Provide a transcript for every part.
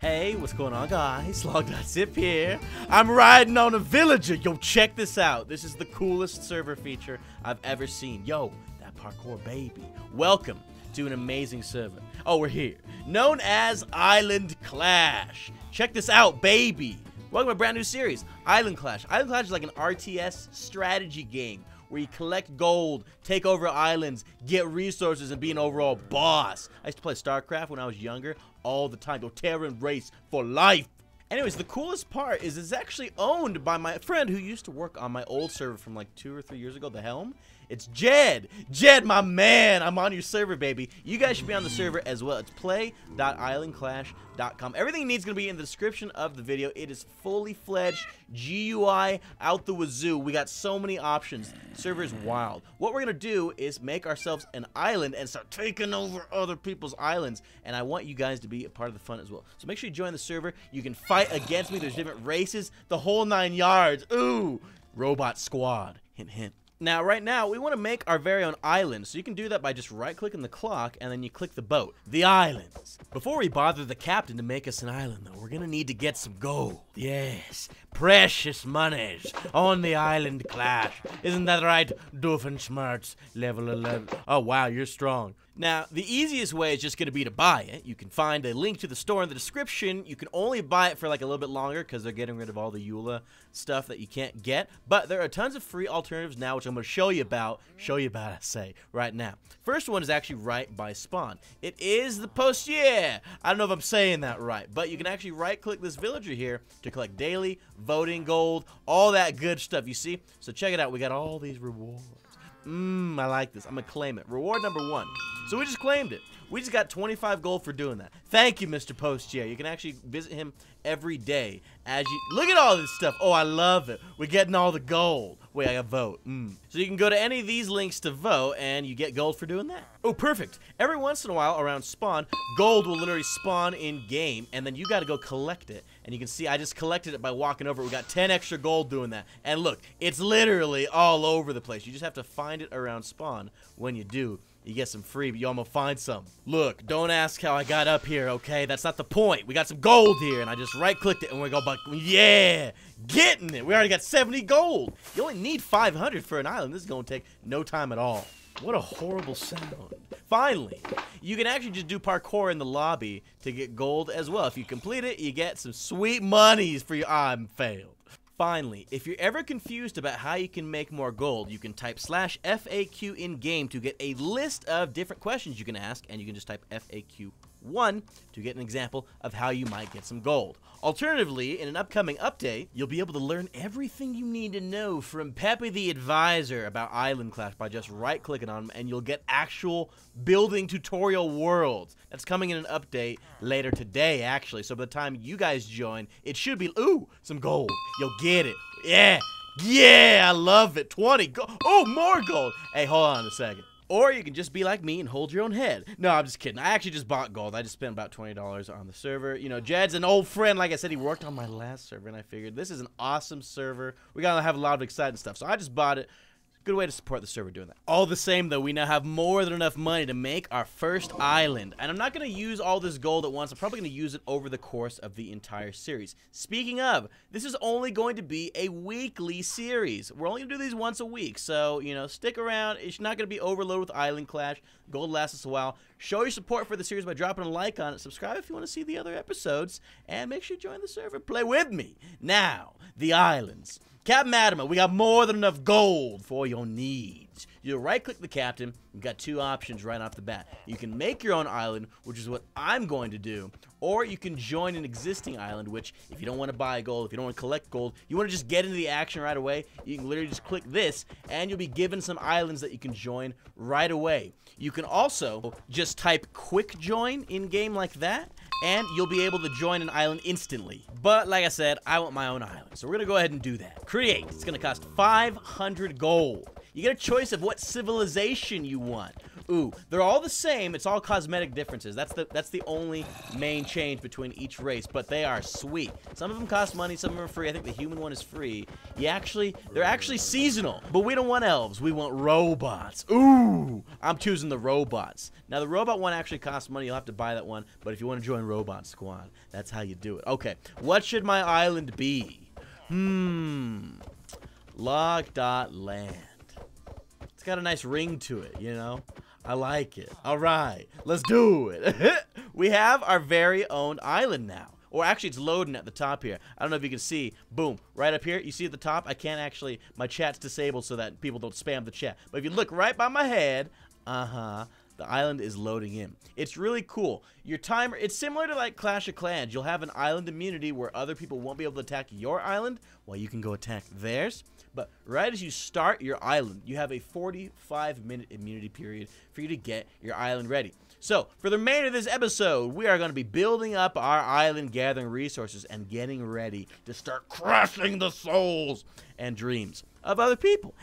Hey, what's going on, guys? Log.zip here. I'm riding on a villager. Yo, check this out. This is the coolest server feature I've ever seen. Yo, that parkour baby. Welcome to an amazing server. Oh, we're here. Known as Island Clash. Check this out, baby. Welcome to a brand new series, Island Clash. Island Clash is like an RTS strategy game where you collect gold, take over islands, get resources, and be an overall boss. I used to play StarCraft when I was younger all the time. Go Terran race for life. Anyways, the coolest part is it's actually owned by my friend who used to work on my old server from like two or three years ago, The Helm. It's Jed. Jed, my man. I'm on your server, baby. You guys should be on the server as well. It's play.islandclash.com. Everything needs going to be in the description of the video. It is fully fledged GUI out the wazoo. We got so many options. Server is wild. What we're going to do is make ourselves an island and start taking over other people's islands. And I want you guys to be a part of the fun as well. So make sure you join the server. You can fight against me. There's different races. The whole nine yards. Ooh. Robot Squad. Hint, hint. Now, right now, we want to make our very own island, so you can do that by just right-clicking the clock, and then you click the boat. The islands. Before we bother the captain to make us an island, though, we're gonna need to get some gold. Yes, precious monies on the island clash. Isn't that right, Doofenshmirtz? Level 11. Oh, wow, you're strong. Now, the easiest way is just going to be to buy it. You can find a link to the store in the description. You can only buy it for like a little bit longer because they're getting rid of all the EULA stuff that you can't get. But there are tons of free alternatives now, which I'm going to show you about, show you about, I say, right now. First one is actually right by spawn. It is the postier. I don't know if I'm saying that right, but you can actually right-click this villager here to collect daily, voting gold, all that good stuff, you see? So check it out. We got all these rewards. Mmm, I like this. I'm going to claim it. Reward number one. So we just claimed it. We just got 25 gold for doing that. Thank you, Mr. Postier. You can actually visit him every day as you... Look at all this stuff. Oh, I love it. We're getting all the gold. Wait, I got vote. Mm. So you can go to any of these links to vote, and you get gold for doing that. Oh, perfect. Every once in a while, around spawn, gold will literally spawn in-game, and then you got to go collect it. And you can see I just collected it by walking over. We got 10 extra gold doing that. And look, it's literally all over the place. You just have to find it around spawn when you do you get some free, but you almost find some. Look, don't ask how I got up here, okay? That's not the point. We got some gold here, and I just right-clicked it, and we go back. Yeah, getting it. We already got 70 gold. You only need 500 for an island. This is going to take no time at all. What a horrible sound. Finally, you can actually just do parkour in the lobby to get gold as well. If you complete it, you get some sweet monies for your... I'm failed. Finally, if you're ever confused about how you can make more gold, you can type slash FAQ in game to get a list of different questions you can ask, and you can just type FAQ 1 to get an example of how you might get some gold. Alternatively, in an upcoming update, you'll be able to learn everything you need to know from Peppy the Advisor about Island Clash by just right-clicking on them, and you'll get actual building tutorial worlds. That's coming in an update later today, actually. So by the time you guys join, it should be, ooh, some gold. You'll get it. Yeah. Yeah, I love it. 20 gold. Oh, more gold. Hey, hold on a second. Or you can just be like me and hold your own head. No, I'm just kidding. I actually just bought gold. I just spent about $20 on the server. You know, Jed's an old friend. Like I said, he worked on my last server, and I figured this is an awesome server. We got to have a lot of exciting stuff. So I just bought it. Good way to support the server doing that. All the same, though, we now have more than enough money to make our first island. And I'm not going to use all this gold at once. I'm probably going to use it over the course of the entire series. Speaking of, this is only going to be a weekly series. We're only going to do these once a week. So, you know, stick around. It's not going to be overloaded with Island Clash. Gold lasts us a while. Show your support for the series by dropping a like on it. Subscribe if you want to see the other episodes. And make sure you join the server. Play with me. Now, the islands. Captain Adama, we got more than enough gold for your needs. You right-click the captain. You've got two options right off the bat. You can make your own island, which is what I'm going to do, or you can join an existing island, which if you don't want to buy gold, if you don't want to collect gold, you want to just get into the action right away, you can literally just click this, and you'll be given some islands that you can join right away. You can also just type quick join in-game like that, and you'll be able to join an island instantly. But like I said, I want my own island, so we're gonna go ahead and do that. Create, it's gonna cost 500 gold. You get a choice of what civilization you want. Ooh, they're all the same. It's all cosmetic differences. That's the that's the only main change between each race, but they are sweet. Some of them cost money, some of them are free. I think the human one is free. You actually, they're actually seasonal, but we don't want elves. We want robots. Ooh, I'm choosing the robots. Now the robot one actually costs money. You'll have to buy that one, but if you want to join Robot Squad, that's how you do it. Okay, what should my island be? Hmm, log.land. It's got a nice ring to it, you know? I like it. All right, let's do it. we have our very own island now. Or actually, it's loading at the top here. I don't know if you can see. Boom. Right up here. You see at the top? I can't actually... My chat's disabled so that people don't spam the chat. But if you look right by my head... Uh-huh. The island is loading in. It's really cool. Your timer, it's similar to like Clash of Clans. You'll have an island immunity where other people won't be able to attack your island while you can go attack theirs. But right as you start your island, you have a 45 minute immunity period for you to get your island ready. So, for the remainder of this episode, we are going to be building up our island, gathering resources, and getting ready to start crushing the souls and dreams of other people.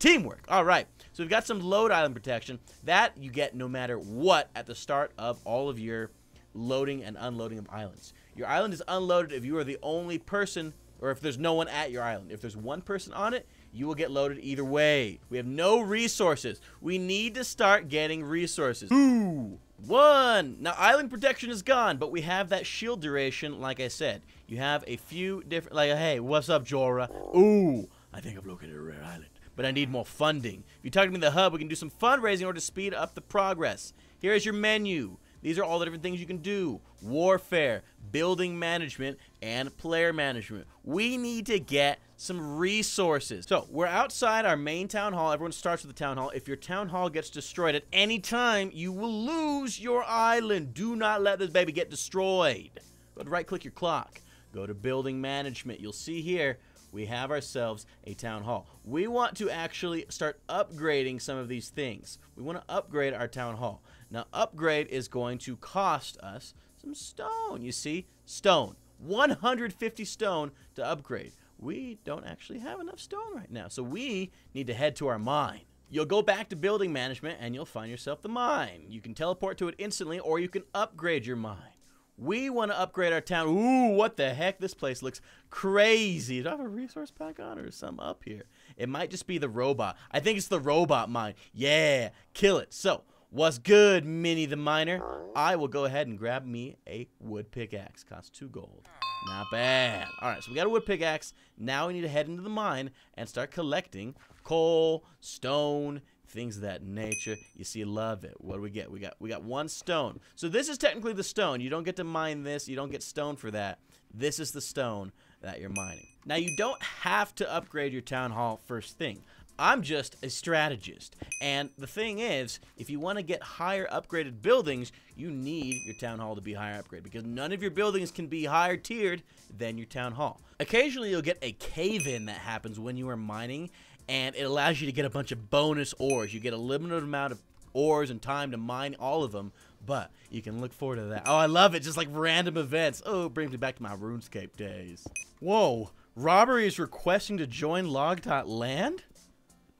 Teamwork. All right. So we've got some load island protection. That you get no matter what at the start of all of your loading and unloading of islands. Your island is unloaded if you are the only person or if there's no one at your island. If there's one person on it, you will get loaded either way. We have no resources. We need to start getting resources. Ooh. One. Now, island protection is gone, but we have that shield duration, like I said. You have a few different, like, hey, what's up, Jorah? Ooh, I think I've located a rare island, but I need more funding. If you talk to me in the hub, we can do some fundraising in order to speed up the progress. Here is your menu. These are all the different things you can do. Warfare, building management, and player management. We need to get some resources. So we're outside our main town hall. Everyone starts with the town hall. If your town hall gets destroyed at any time, you will lose your island. Do not let this baby get destroyed. To right click your clock. Go to building management. You'll see here we have ourselves a town hall. We want to actually start upgrading some of these things. We want to upgrade our town hall. Now, upgrade is going to cost us some stone. You see, stone. 150 stone to upgrade. We don't actually have enough stone right now, so we need to head to our mine. You'll go back to building management and you'll find yourself the mine. You can teleport to it instantly or you can upgrade your mine. We want to upgrade our town. Ooh, what the heck? This place looks crazy. Do I have a resource pack on or is some up here? It might just be the robot. I think it's the robot mine. Yeah, kill it. So, What's good, Minnie the Miner? I will go ahead and grab me a wood pickaxe. Costs two gold. Not bad. All right, so we got a wood pickaxe. Now we need to head into the mine and start collecting coal, stone, things of that nature. You see, love it. What do we get? We got we got one stone. So this is technically the stone. You don't get to mine this. You don't get stone for that. This is the stone that you're mining. Now you don't have to upgrade your town hall first thing. I'm just a strategist. And the thing is, if you want to get higher upgraded buildings, you need your town hall to be higher upgraded because none of your buildings can be higher tiered than your town hall. Occasionally, you'll get a cave-in that happens when you are mining, and it allows you to get a bunch of bonus ores. You get a limited amount of ores and time to mine all of them, but you can look forward to that. Oh, I love it. Just like random events. Oh, it brings me back to my RuneScape days. Whoa. Robbery is requesting to join log.land?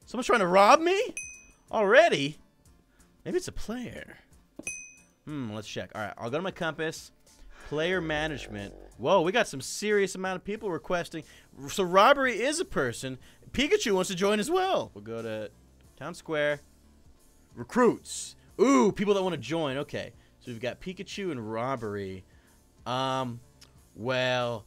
Someone's trying to rob me? Already? Maybe it's a player. Hmm, let's check. All right, I'll go to my compass. Player management. Whoa, we got some serious amount of people requesting. So robbery is a person. Pikachu wants to join as well. We'll go to town square. Recruits. Ooh, people that want to join. Okay, so we've got Pikachu and robbery. Um, well,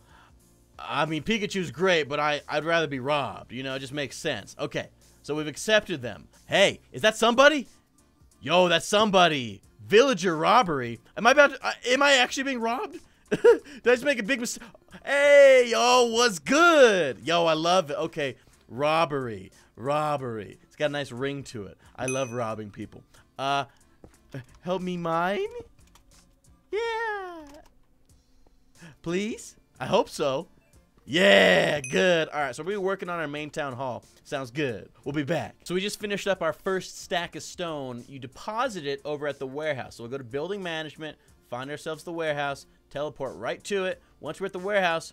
I mean Pikachu's great, but I I'd rather be robbed. You know, it just makes sense. Okay, so we've accepted them. Hey, is that somebody? Yo, that's somebody. Villager robbery. Am I about to, uh, am I actually being robbed? Did I just make a big mistake? Hey, yo, what's good? Yo, I love it. Okay, robbery. Robbery. It's got a nice ring to it. I love robbing people. Uh, help me mine? Yeah. Please? I hope so. Yeah, good. All right, so we're working on our main town hall. Sounds good. We'll be back. So we just finished up our first stack of stone. You deposit it over at the warehouse. So we'll go to building management, find ourselves the warehouse, teleport right to it. Once we're at the warehouse,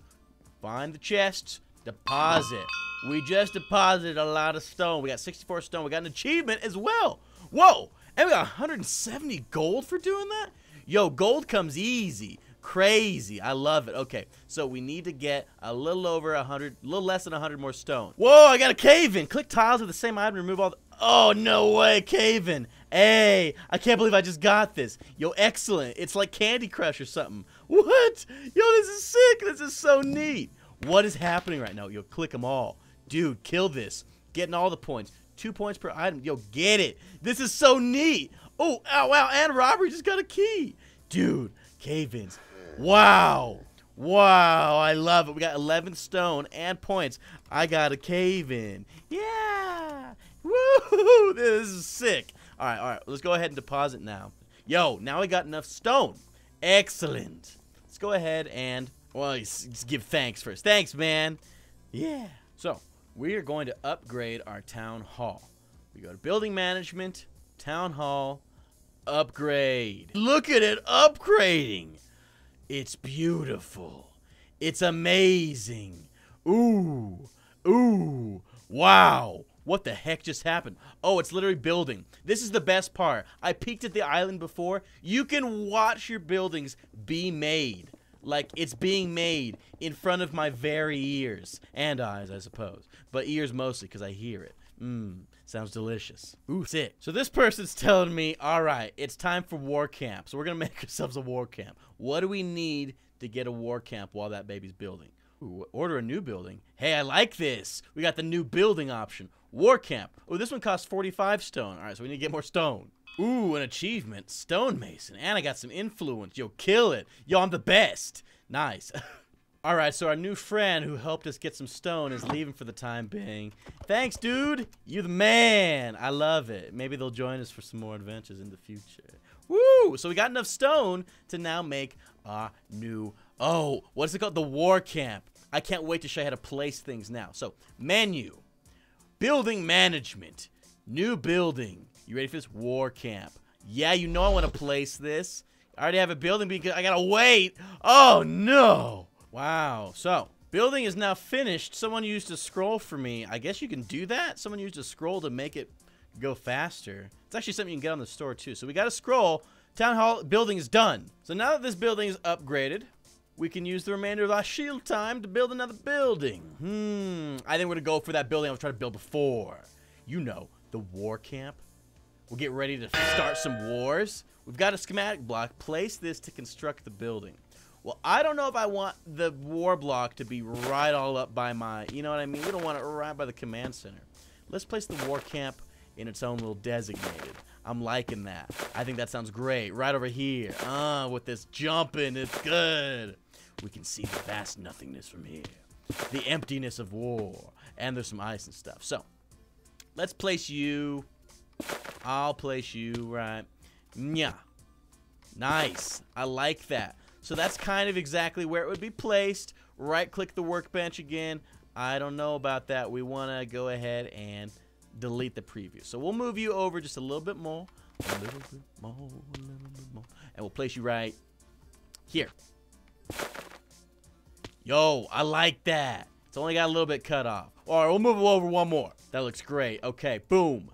find the chests, deposit. We just deposited a lot of stone. We got 64 stone. We got an achievement as well. Whoa! And we got 170 gold for doing that? Yo, gold comes easy. Crazy. I love it. Okay, so we need to get a little over 100, a little less than 100 more stone. Whoa, I got a cave in. Click tiles with the same item remove all the... Oh, no way, cave in. Hey, I can't believe I just got this. Yo, excellent. It's like Candy Crush or something. What? Yo, this is sick. This is so neat. What is happening right now? Yo, click them all. Dude, kill this. Getting all the points. Two points per item. Yo, get it. This is so neat. Oh, ow, wow. And Robbery just got a key. Dude, cave-ins. Wow. Wow, I love it. We got 11 stone and points. I got a cave in. Yeah. Woo! This is sick. All right, all right. Let's go ahead and deposit now. Yo, now we got enough stone. Excellent. Let's go ahead and, well, give thanks first. Thanks, man. Yeah. So, we are going to upgrade our town hall. We go to building management, town hall, upgrade. Look at it upgrading. It's beautiful. It's amazing. Ooh, ooh, wow. What the heck just happened? Oh, it's literally building. This is the best part. I peeked at the island before. You can watch your buildings be made. Like it's being made in front of my very ears. And eyes, I suppose. But ears mostly because I hear it. Mmm. Sounds delicious. Ooh, sick. So this person's telling me, all right, it's time for war camp. So we're going to make ourselves a war camp. What do we need to get a war camp while that baby's building? Ooh, order a new building. Hey, I like this. We got the new building option. War camp. Oh, this one costs 45 stone. All right, so we need to get more stone. Ooh, an achievement. Stonemason. And I got some influence. Yo, kill it. Yo, I'm the best. Nice. All right, so our new friend who helped us get some stone is leaving for the time being. Thanks, dude. You the man. I love it. Maybe they'll join us for some more adventures in the future. Woo! So we got enough stone to now make our new... Oh, what's it called? The war camp. I can't wait to show you how to place things now. So, menu. Building management. New building. You ready for this? War camp. Yeah, you know I want to place this. I already have a building because I gotta wait. Oh, no. Wow. So, building is now finished. Someone used a scroll for me. I guess you can do that? Someone used a scroll to make it go faster. It's actually something you can get on the store, too. So, we got a scroll. Town hall building is done. So, now that this building is upgraded, we can use the remainder of our shield time to build another building. Hmm. I think we're to go for that building I was trying to build before. You know, the war camp. We'll get ready to start some wars. We've got a schematic block. Place this to construct the building. Well, I don't know if I want the war block to be right all up by my, you know what I mean? We don't want it right by the command center. Let's place the war camp in its own little designated. I'm liking that. I think that sounds great. Right over here. Ah, uh, with this jumping, it's good. We can see the vast nothingness from here. The emptiness of war. And there's some ice and stuff. So, let's place you. I'll place you right. Yeah. Nice. I like that. So that's kind of exactly where it would be placed. Right-click the workbench again. I don't know about that. We want to go ahead and delete the preview. So we'll move you over just a little bit more. A little bit more, a little bit more. And we'll place you right here. Yo, I like that. It's only got a little bit cut off. All right, we'll move over one more. That looks great. Okay, boom.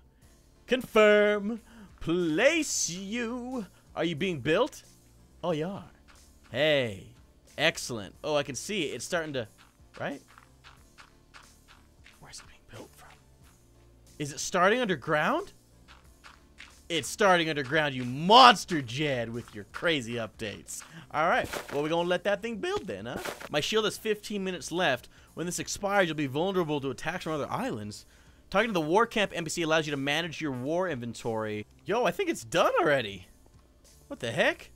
Confirm. Place you. Are you being built? Oh, you are. Hey. Excellent. Oh, I can see it. It's starting to... Right? Where's it being built from? Is it starting underground? It's starting underground, you monster, Jed, with your crazy updates. All right, well, we're going to let that thing build then, huh? My shield has 15 minutes left. When this expires, you'll be vulnerable to attacks from other islands. Talking to the War Camp NPC allows you to manage your war inventory. Yo, I think it's done already. What the heck?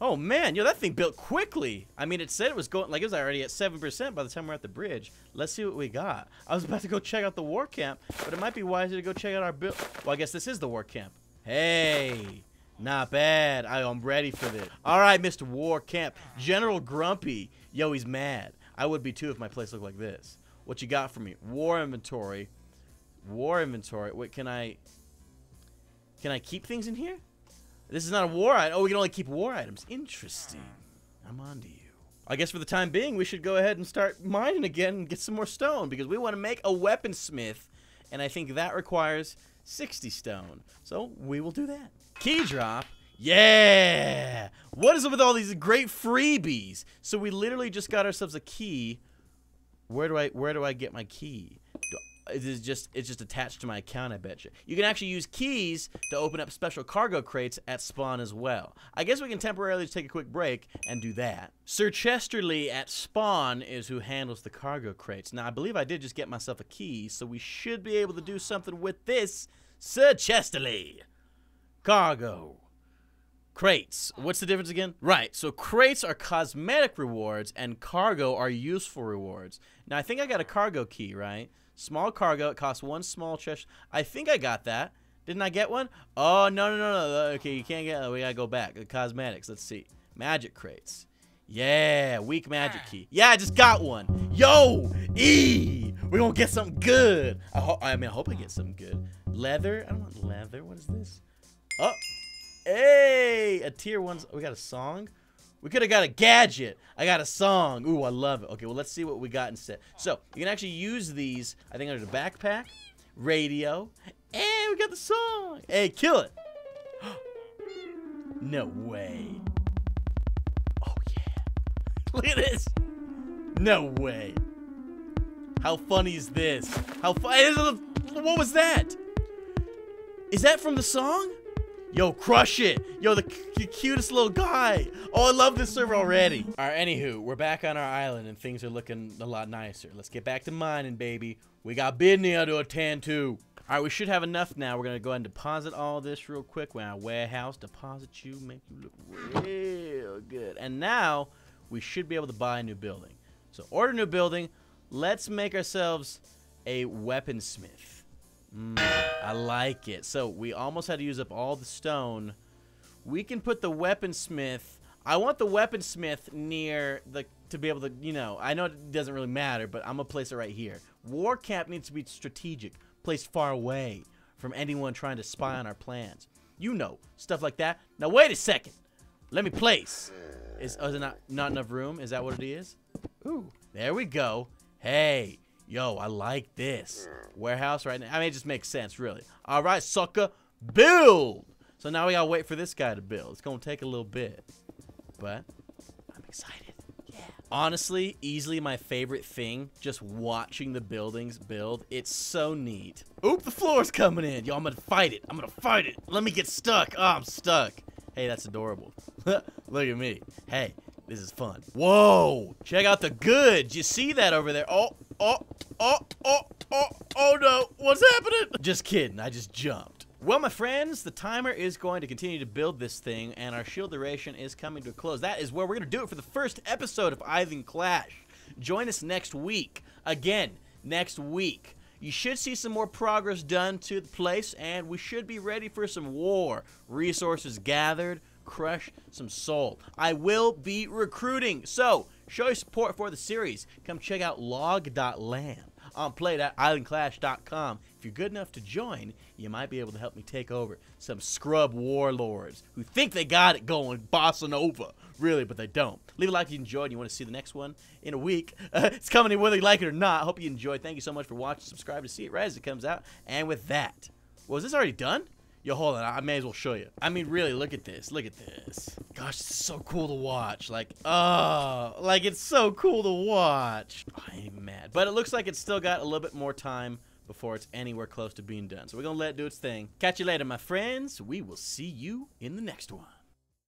Oh man, yo, that thing built quickly. I mean, it said it was going, like it was already at 7% by the time we're at the bridge. Let's see what we got. I was about to go check out the war camp, but it might be wiser to go check out our build. Well, I guess this is the war camp. Hey, not bad. I, am ready for this. All right, Mr. War Camp. General Grumpy. Yo, he's mad. I would be too if my place looked like this. What you got for me? War inventory. War inventory. Wait, can I... Can I keep things in here? This is not a war item. Oh, we can only keep war items. Interesting. I'm on to you. I guess for the time being, we should go ahead and start mining again and get some more stone because we want to make a weaponsmith, and I think that requires 60 stone. So we will do that. Key drop. Yeah! What is it with all these great freebies? So we literally just got ourselves a key. Where do I where do I get my key? Do, it is just it's just attached to my account, I bet you. You can actually use keys to open up special cargo crates at spawn as well. I guess we can temporarily take a quick break and do that. Sir Chesterly at spawn is who handles the cargo crates. Now I believe I did just get myself a key, so we should be able to do something with this. Sir Chesterly. Cargo. Crates. What's the difference again? Right, so crates are cosmetic rewards and cargo are useful rewards. Now, I think I got a cargo key, right? Small cargo, it costs one small chest. I think I got that. Didn't I get one? Oh, no, no, no, no. Okay, you can't get uh, We gotta go back. The cosmetics. Let's see. Magic crates. Yeah, weak magic key. Yeah, I just got one. Yo, E, we're gonna get something good. I, I mean, I hope I get something good. Leather. I don't want leather. What is this? Oh, Hey, a tier one. We got a song. We could have got a gadget. I got a song. Ooh, I love it. Okay, well, let's see what we got instead. So, you can actually use these, I think, under the backpack, radio, and we got the song. Hey, kill it. no way. Oh, yeah. Look at this. No way. How funny is this? How funny? What was that? Is that from the song? Yo, crush it. Yo, the, cutest little guy. Oh, I love this server already. All right, anywho, we're back on our island and things are looking a lot nicer. Let's get back to mining, baby. We got Bidney to attend to. All right, we should have enough now. We're to go ahead and deposit all this real quick. We're in our warehouse. Deposit you, make you look real good. And now we should be able to buy a new building. So order new building. Let's make ourselves a weaponsmith. Mm, I like it. So we almost had to use up all the stone. We can put the weaponsmith. I want the weaponsmith near the to be able to, you know, I know it doesn't really matter, but I'm gonna place it right here. War camp needs to be strategic, placed far away from anyone trying to spy on our plans. You know, stuff like that. Now wait a second. Let me place. Is, oh, is there not, not enough room? Is that what it is? Ooh, there we go. Hey, Yo, I like this. Warehouse right now. I mean, it just makes sense, really. All right, sucker, build. So now we gotta wait for this guy to build. It's gonna take a little bit, but I'm excited. Yeah. Honestly, easily my favorite thing, just watching the buildings build. It's so neat. Oop, the floor's coming in. Yo, I'm gonna fight it. I'm gonna fight it. Let me get stuck. Oh, I'm stuck. Hey, that's adorable. Look at me. Hey, this is fun. Whoa! Check out the goods. You see that over there? Oh, oh, oh, oh, oh, oh no, what's happening? Just kidding, I just jumped. Well, my friends, the timer is going to continue to build this thing, and our shield duration is coming to a close. That is where we're going to do it for the first episode of Island Clash. Join us next week. Again, next week. You should see some more progress done to the place, and we should be ready for some war. Resources gathered, crush some soul. I will be recruiting, so Show your support for the series. Come check out log.land on play.islandclash.com. If you're good enough to join, you might be able to help me take over some scrub warlords who think they got it going, bossing over. Really, but they don't. Leave a like if you enjoyed and you want to see the next one in a week. It's coming in whether you like it or not. I hope you enjoyed. Thank you so much for watching. Subscribe to see it right as it comes out. And with that, was this already done? Yo, hold on. I may as well show you. I mean, really, look at this. Look at this. Gosh, it's so cool to watch. Like, oh, like it's so cool to watch. I ain't mad. But it looks like it's still got a little bit more time before it's anywhere close to being done. So we're going to let it do its thing. Catch you later, my friends. We will see you in the next one.